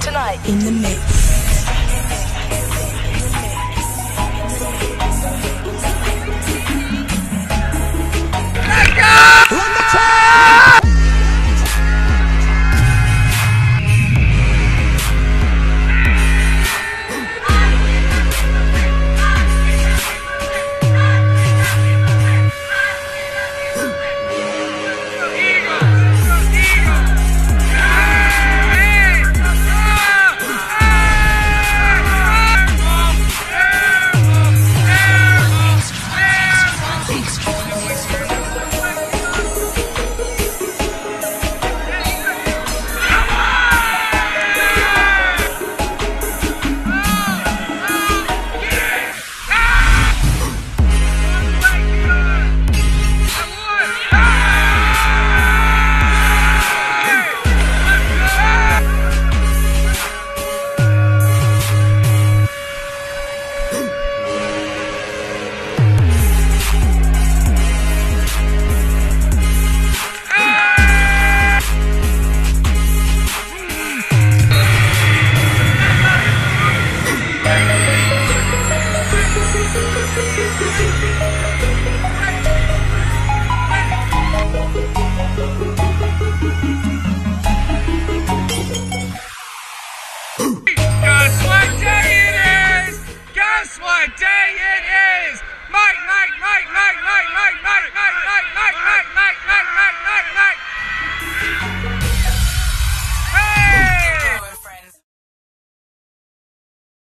Tonight in the mix. Guess what day it is? Guess what day it is?